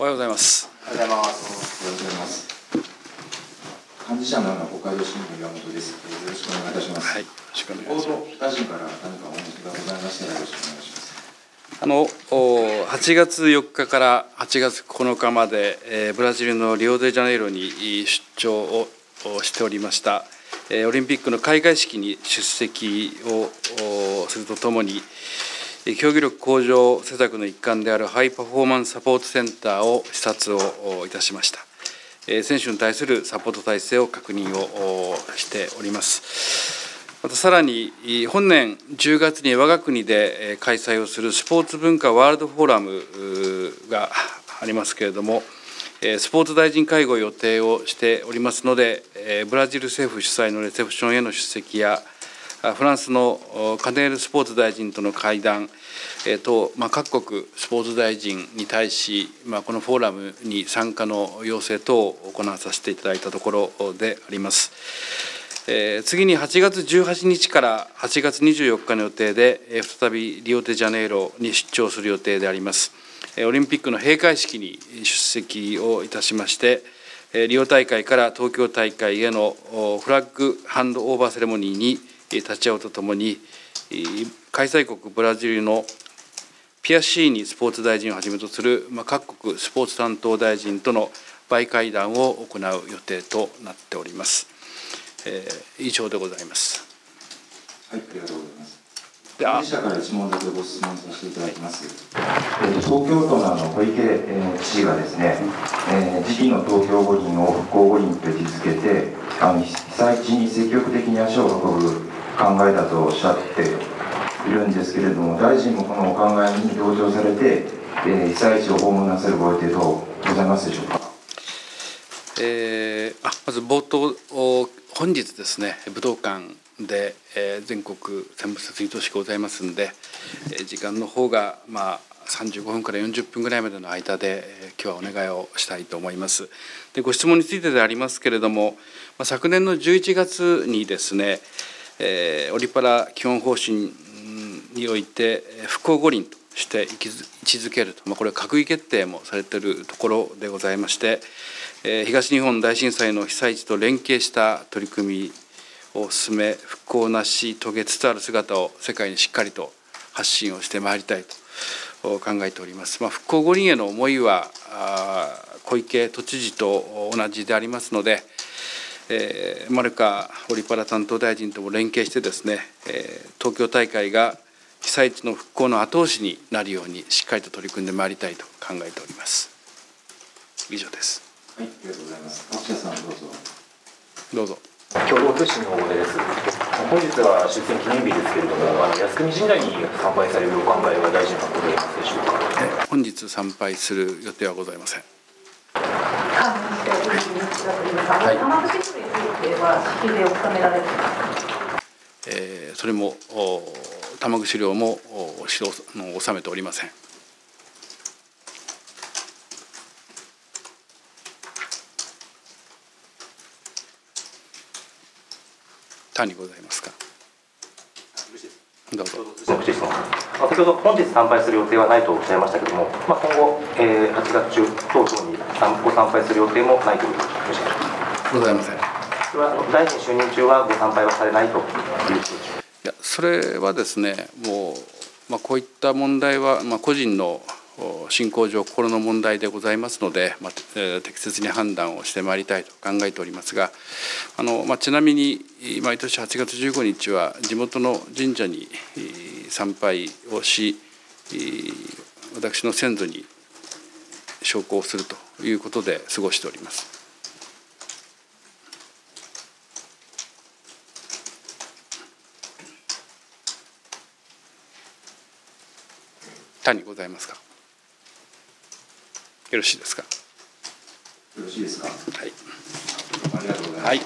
おはようございます。おはようございます。よろしくお願いします。幹事社の北海道新聞岩本です。えーよろしくお願いいたします。はい、よろしくお願い厚します。労大臣から何かお話がございましたらよろしくお願いします。あのお8月4日から8月9日まで、えーブラジルのリオデジャネイロに出張をおしておりました、えーオリンピックの開会式に出席をおするとともに、えー競技力向上施策の一環であるハイパフォーマンスサポートセンターを視察をいたしました。え選手に対するサポート体制を確認をしております。またさらに本年10月に我が国でえ開催をするスポーツ文化ワールドフォーラムがありますけれども、えスポーツ大臣会合予定をしておりますので、えブラジル政府主催のレセプションへの出席や、フランスのカネールスポーツ大臣との会談、とまあ、各国スポーツ大臣に対し、まあ、このフォーラムに参加の要請等を行わさせていただいたところであります。次に8月18日から8月24日の予定で、再びリオデジャネイロに出張する予定であります。オリンピックの閉会式に出席をいたしまして、リオ大会から東京大会へのフラッグハンドオーバーセレモニーに立ち会うとともに、えー開催国ブラジルのピアシーニスポーツ大臣をはじめとする、まあ、各国スポーツ担当大臣とのバイ会談を行う予定となっております。えー以上でございます。はい、ありがとうございます。であ幹事社から一問だけご質問させていただきます。えー東京都のあの小池えー知事がですね、えー次期の東京五輪を復興五輪と位置づけて、あの被災地に積極的に足を運ぶ考えだとおっしゃっているんですけれども、大臣もこのお考えに同調されて、えー被災地を訪問なさるご予定等ございますでしょうか？えーあまず冒頭お本日ですね武道館で、えー全国選抜設立しございますんで、えー時間の方がまあ35分から40分ぐらいまでの間で、えー今日はお願いをしたいと思います。でご質問についてでありますけれども、まあ、昨年の11月にですね、えーオリパラ基本方針において復興五輪として位置づけると、まあ、これは閣議決定もされているところでございまして、えー東日本大震災の被災地と連携した取り組みを進め復興なし遂げつつある姿を世界にしっかりと発信をしてまいりたいと考えております。まあ、復興五輪への思いは小池都知事と同じでありますので、えー、丸川オリパラ担当大臣とも連携してですね、えー東京大会が被災地の復興の後押しになるようにしっかりと取り組んでまいりたいと考えております。以上です。はい、ありがとうございます。さんどうぞ。どうぞ。共同通信の大手です。本日は出戦記念日ですけれども、あの靖国神社に参拝されるお考えは大臣はございますでしょうか。え本日参拝する予定はございません。関連しておりますが、はい。えーそれも玉串料もお指導納めておりません。他にございますか。どうぞ。先質問先ほど本日参拝する予定はないとおっしゃいましたけれども、まあ、今後、えー、8月中、東京に参ご参拝する予定もないということでよろしいでしょうか。ございません。いそれはあの大臣就任中はご参拝はされないということでしょうか。やそれはですねもう、まあ、こういった問題は、まあ、個人のお信仰上心の問題でございますので、まあ適切に判断をしてまいりたいと考えておりますがあの、まあ、ちなみに毎年8月15日は地元の神社に参拝をし私の先祖に昇降するということで過ごしております。他にございますか？よろしいですか？よろしいですか？はい、ありがとうございます。はい